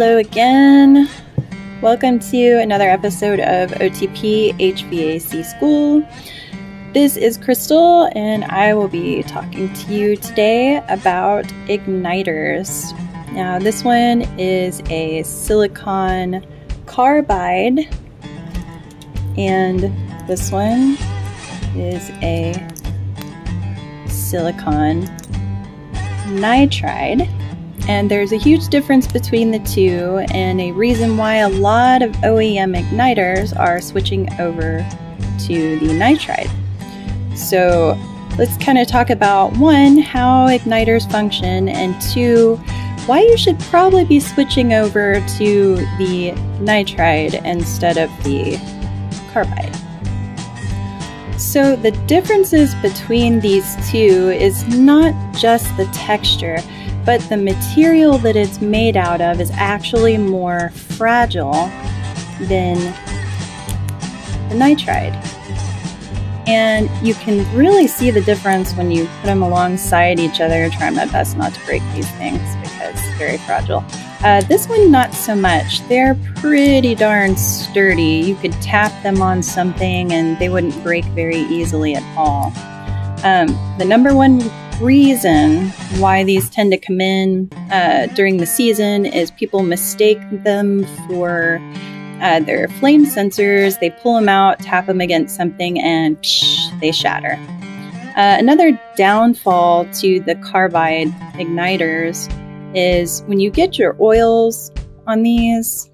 Hello again. Welcome to another episode of OTP HVAC School. This is Crystal, and I will be talking to you today about igniters. Now, this one is a silicon carbide, and this one is a silicon nitride. And there's a huge difference between the two, and a reason why a lot of OEM igniters are switching over to the nitride. So, let's kind of talk about one, how igniters function, and two, why you should probably be switching over to the nitride instead of the carbide. So, the differences between these two is not just the texture but the material that it's made out of is actually more fragile than the nitride. And you can really see the difference when you put them alongside each other. Try my best not to break these things because it's very fragile. Uh, this one, not so much. They're pretty darn sturdy. You could tap them on something and they wouldn't break very easily at all. Um, the number one reason why these tend to come in uh, during the season is people mistake them for uh, their flame sensors. They pull them out, tap them against something, and psh, they shatter. Uh, another downfall to the carbide igniters is when you get your oils on these,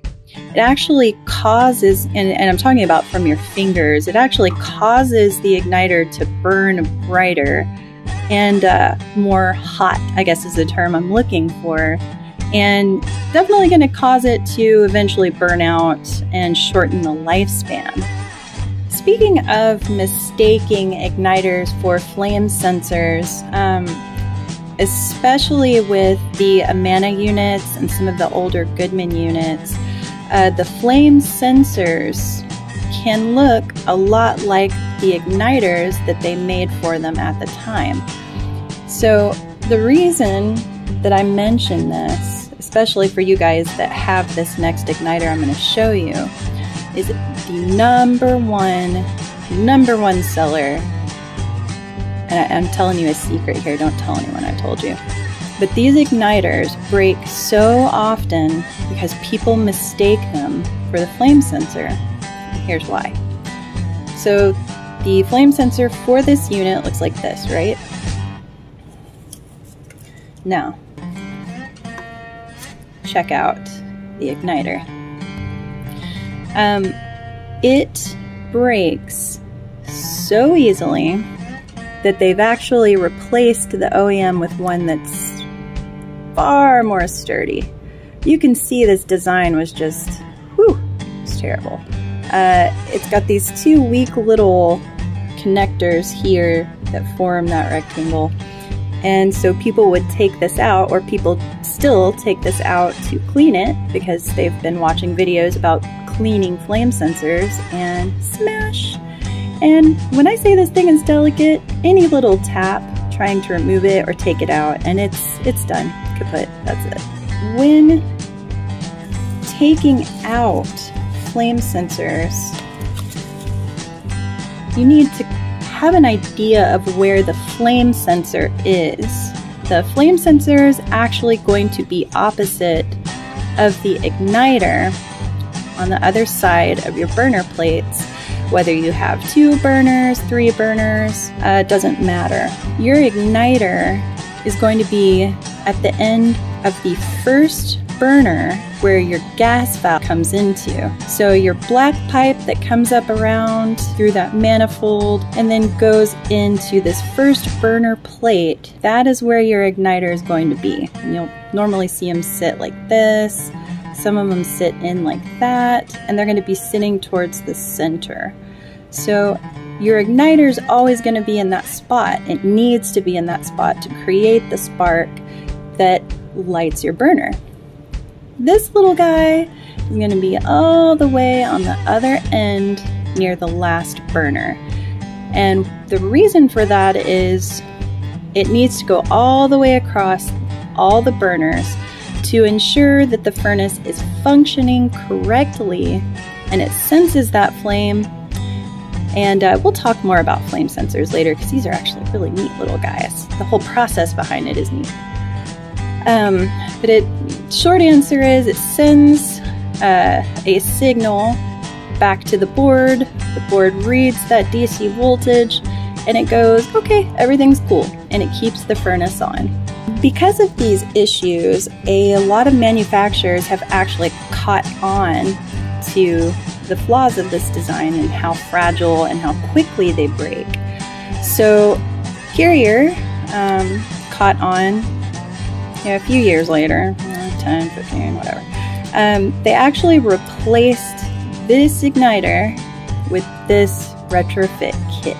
it actually causes, and, and, I'm talking about from your fingers, it actually causes the igniter to burn brighter and uh, more hot, I guess is the term I'm looking for. And definitely going to cause it to eventually burn out and shorten the lifespan. Speaking of mistaking igniters for flame sensors, um, especially with the Amana units and some of the older Goodman units, uh, the flame sensors can look a lot like the igniters that they made for them at the time. So, the reason that I mention this, especially for you guys that have this next igniter I'm going to show you, is the number one, number one seller. And I, am telling you a secret here, don't tell anyone I told you. But these igniters break so often because people mistake them for the flame sensor. Here's why. So the flame sensor for this unit looks like this, right? Now, check out the igniter. Um, it breaks so easily that they've actually replaced the OEM with one that's far more sturdy. You can see this design was just, whew, it's terrible. Uh, it's got these two weak little connectors here that form that rectangle. And so people would take this out, or people still take this out to clean it because they've been watching videos about cleaning flame sensors and smash. And when I say this thing is delicate, any little tap trying to remove it or take it out, and it's it's done. Kaput. That's it. When taking out flame sensors, you need to have an idea of where the flame sensor is. The flame sensor is actually going to be opposite of the igniter on the other side of your burner plates. Whether you have two burners, three burners, uh, doesn't matter. Your igniter is going to be at the end of the first burner where your gas valve comes into. So your black pipe that comes up around through that manifold and then goes into this first burner plate, that is where your igniter is going to be. And you'll normally see them sit like this. Some of them sit in like that, and they're going to be sitting towards the center. So your igniter is always going to be in that spot. It needs to be in that spot to create the spark that lights your burner. This little guy is going to be all the way on the other end near the last burner. And the reason for that is it needs to go all the way across all the burners to ensure that the furnace is functioning correctly and it senses that flame. And uh, we'll talk more about flame sensors later because these are actually really neat little guys. The whole process behind it is neat. Um, but it short answer is it sends uh, a signal back to the board. The board reads that DC voltage and it goes, okay, everything's cool, and it keeps the furnace on. Because of these issues, a lot of manufacturers have actually caught on to the flaws of this design and how fragile and how quickly they break. So Carrier um, caught on you know, a few years later, 10, 15, whatever. Um, they actually replaced this igniter with this retrofit kit.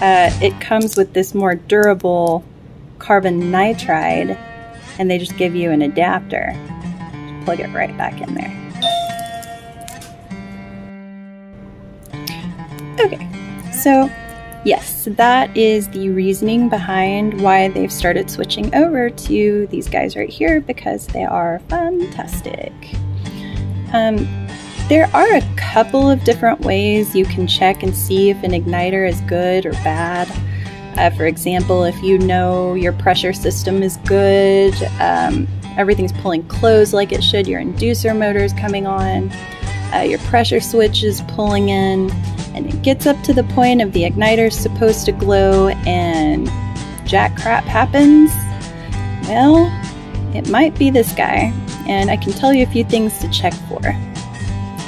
Uh, it comes with this more durable carbon nitride and they just give you an adapter. Just plug it right back in there. Okay, so yes, that is the reasoning behind why they've started switching over to these guys right here because they are fantastic. Um, there are a couple of different ways you can check and see if an igniter is good or bad. Uh, for example, if you know your pressure system is good, um, everything's pulling closed like it should, your inducer motor is coming on, uh, your pressure switch is pulling in, and it gets up to the point of the igniter supposed to glow and jack crap happens, well, it might be this guy, and I can tell you a few things to check for.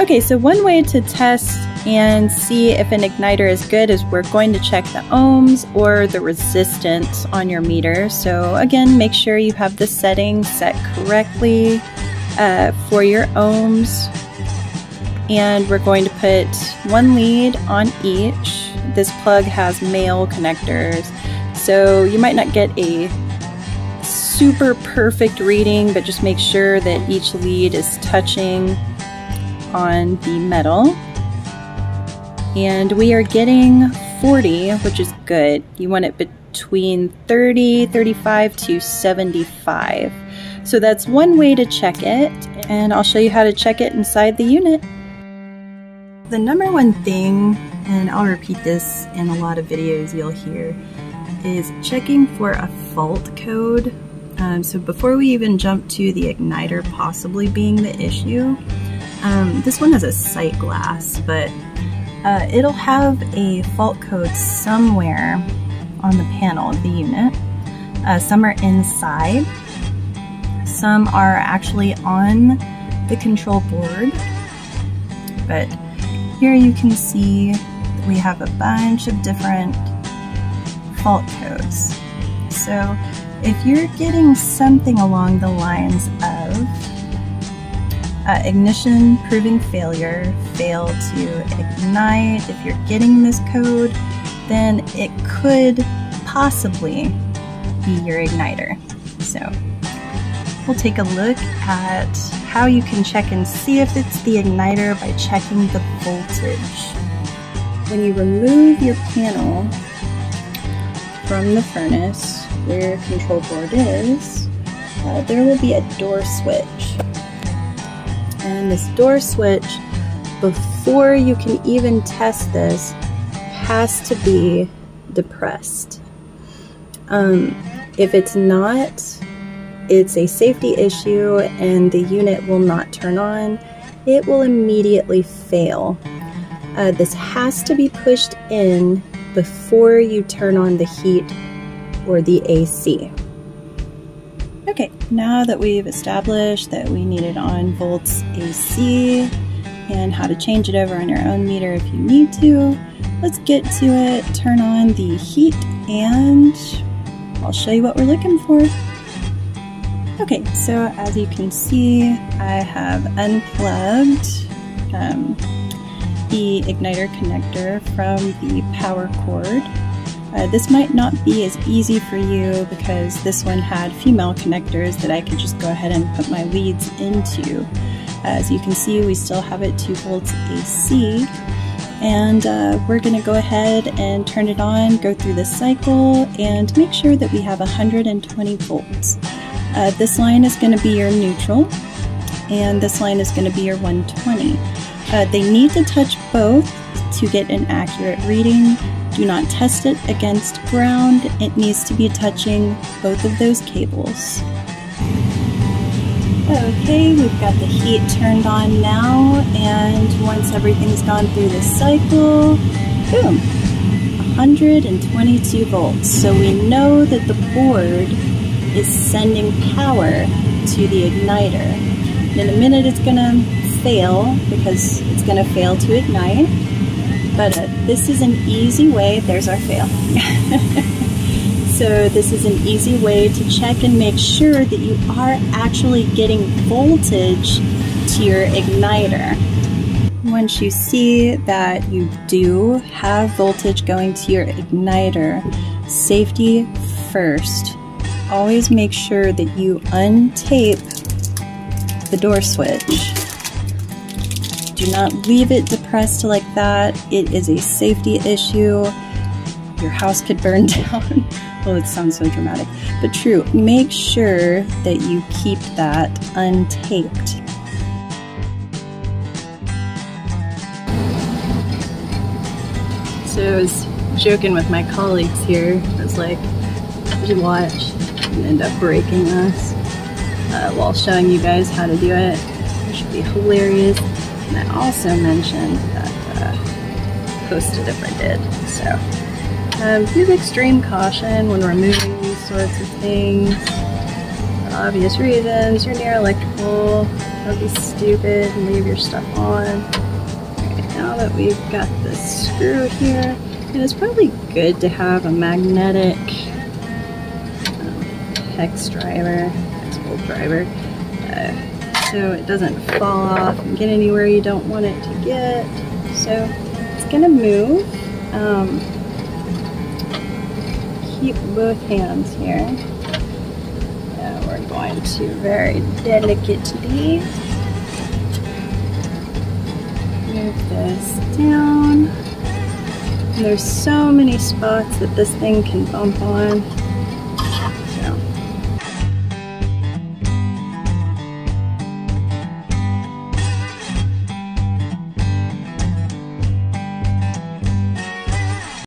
Okay, so one way to test and see if an igniter is good is we're going to check the ohms or the resistance on your meter. So again, make sure you have the setting set correctly uh, for your ohms and we're going to put one lead on each. This plug has male connectors, so you might not get a super perfect reading, but just make sure that each lead is touching on the metal. And we are getting 40, which is good. You want it between 30, 35 to 75. So that's one way to check it, and I'll show you how to check it inside the unit. The number one thing, and I'll repeat this in a lot of videos you'll hear, is checking for a fault code. Um, so before we even jump to the igniter possibly being the issue, um, this one has a sight glass, but uh, it'll have a fault code somewhere on the panel of the unit. Uh, some are inside, some are actually on the control board, but here you can see we have a bunch of different fault codes. So if you're getting something along the lines of uh, ignition proving failure, fail to ignite, if you're getting this code, then it could possibly be your igniter. So we'll take a look at how you can check and see if it's the igniter by checking the voltage. When you remove your panel from the furnace where your control board is, uh, there will be a door switch. And this door switch, before you can even test this, has to be depressed. Um, if it's not, it's a safety issue and the unit will not turn on, it will immediately fail. Uh, this has to be pushed in before you turn on the heat or the AC. Okay, now that we've established that we need it on volts AC and how to change it over on your own meter if you need to, let's get to it, turn on the heat, and I'll show you what we're looking for. Okay, so as you can see, I have unplugged um, the igniter connector from the power cord. Uh, this might not be as easy for you because this one had female connectors that I could just go ahead and put my leads into. As you can see, we still have it 2 volts AC, and uh, we're going to go ahead and turn it on, go through the cycle, and make sure that we have 120 volts. Uh, this line is going to be your neutral, and this line is going to be your 120. Uh, they need to touch both to get an accurate reading. Do not test it against ground. It needs to be touching both of those cables. Okay, we've got the heat turned on now, and once everything's gone through the cycle, boom, 122 volts. So we know that the board is sending power to the igniter. in a minute it's gonna fail because it's gonna fail to ignite, but uh, this is an easy way, there's our fail. So this is an easy way to check and make sure that you are actually getting voltage to your igniter. Once you see that you do have voltage going to your igniter, safety first. Always make sure that you untape the door switch. Do not leave it depressed like that. It is a safety issue. Your house could burn down. well, it sounds so dramatic, but true. Make sure that you keep that untaped. So I was joking with my colleagues here. I was like, should watch and end up breaking this uh, while showing you guys how to do it. It should be hilarious. And I also mentioned that uh, posted if I did. So um, use extreme caution when removing these sorts of things. For obvious reasons, you're near electrical, don't be stupid and leave your stuff on. Now that we've got the screw here, it's probably good to have a magnetic hex driver, hex driver, uh, so it doesn't fall off and get anywhere you don't want it to get. So it's gonna move. Um, keep both hands here. We're going to very delicately move this down. And there's so many spots that this thing can bump on.